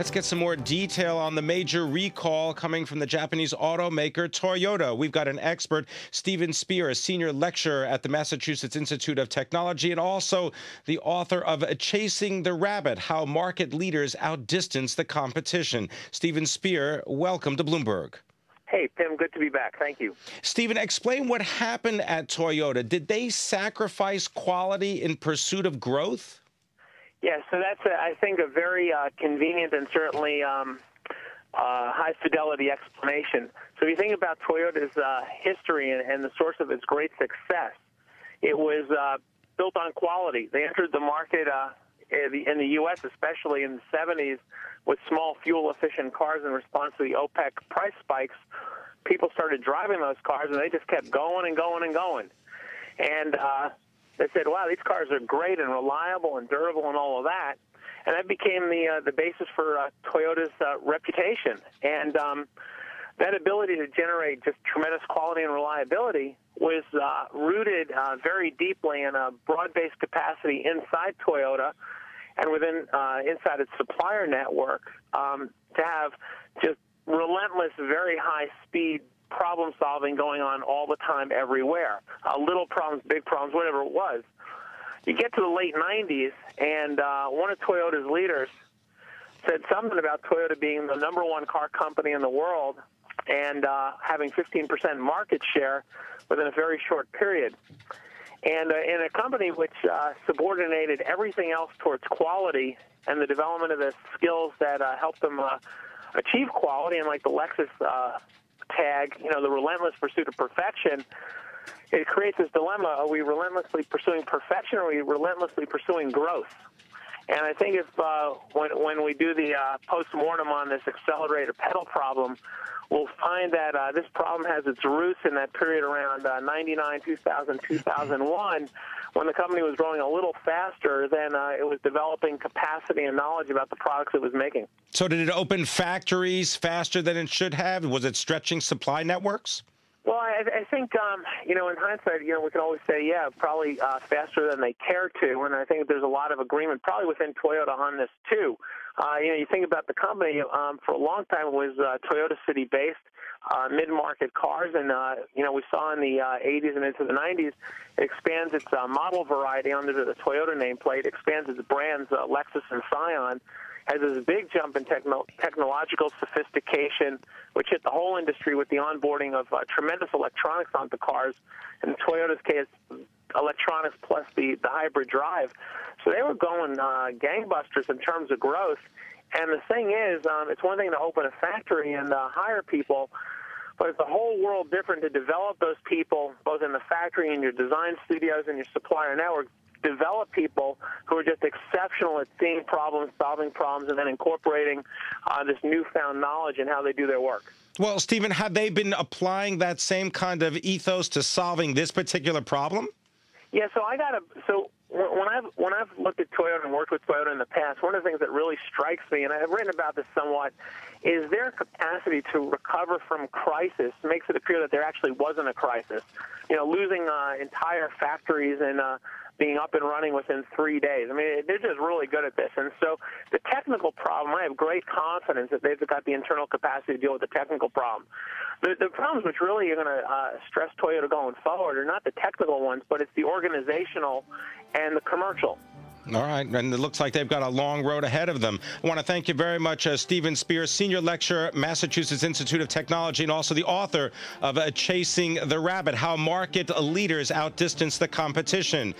Let's get some more detail on the major recall coming from the Japanese automaker Toyota. We've got an expert, Steven Spear, a senior lecturer at the Massachusetts Institute of Technology, and also the author of Chasing the Rabbit How Market Leaders Outdistance the Competition. Steven Spear, welcome to Bloomberg. Hey, Pimm, good to be back. Thank you. Steven, explain what happened at Toyota. Did they sacrifice quality in pursuit of growth? Yeah, so that's, a, I think, a very uh, convenient and certainly um, uh, high fidelity explanation. So if you think about Toyota's uh, history and, and, the source of its great success, it was uh, built on quality. They entered the market uh, in, the, in the U.S., especially in the 70s, with small fuel efficient cars in response to the OPEC price spikes. People started driving those cars, and they just kept going and going and going. And they said, "Wow, these cars are great and reliable and durable and all of that," and that became the uh, the basis for uh, Toyota's uh, reputation. And um, that ability to generate just tremendous quality and reliability was uh, rooted uh, very deeply in a broad-based capacity inside Toyota and within uh, inside its supplier network um, to have just relentless, very high speed problem solving going on all the time everywhere. Uh, little problems, big problems, whatever it was. You get to the late 90s, and uh, one of Toyota's leaders said something about Toyota being the number one car company in the world and uh, having 15% market share within a very short period. And uh, in a company which uh, subordinated everything else towards quality and the development of the skills that uh, help them uh, achieve quality, and like the Lexus uh, tag, you know, the relentless pursuit of perfection, it creates this dilemma. Are we relentlessly pursuing perfection or are we relentlessly pursuing growth? And I think if uh, when, when we do the uh, post-mortem on this accelerator pedal problem, we'll find that uh, this problem has its roots in that period around uh, 99, 2000, 2001, when the company was growing a little faster than uh, it was developing capacity and knowledge about the products it was making. So, did it open factories faster than it should have? Was it stretching supply networks? Well, I, I think um, you know, in hindsight, you know, we can always say, yeah, probably uh, faster than they care to, and I think there's a lot of agreement, probably within Toyota on this too. Uh, you know, you think about the company um, for a long time it was uh, Toyota City based, uh, mid-market cars, and uh, you know we saw in the uh, 80s and into the 90s, it expands its uh, model variety under the Toyota nameplate, expands its brands, uh, Lexus and Scion, has this big jump in techno- technological sophistication, which hit the whole industry with the onboarding of uh, tremendous electronics onto cars. In Toyota's case, electronics plus the, the hybrid drive. So they were going uh, gangbusters in terms of growth. And the thing is, um, it's one thing to open a factory and uh, hire people, but it's a whole world different to develop those people, both in the factory and your design studios and your supplier network, develop people who are just exceptional at seeing problems, solving problems, and then incorporating uh, this newfound knowledge in how they do their work. Well, Steven, have they been applying that same kind of ethos to solving this particular problem? Yeah, so I got a so when I've when I've looked at Toyota and worked with Toyota in the past, one of the things that really strikes me, and I've written about this somewhat, is their capacity to recover from crisis makes it appear that there actually wasn't a crisis. You know, losing uh, entire factories and uh, being up and running within three days. I mean, they're just really good at this. And so the technical problem, I have great confidence that they've got the internal capacity to deal with the technical problem. The, the problems which really are going to uh, stress Toyota going forward are not the technical ones, but it's the organizational and the commercial. All right, and it looks like they've got a long road ahead of them. I want to thank you very much, uh, Steven Spears, Senior Lecturer, Massachusetts Institute of Technology, and also the author of uh, Chasing the Rabbit, How Market Leaders Outdistance the Competition.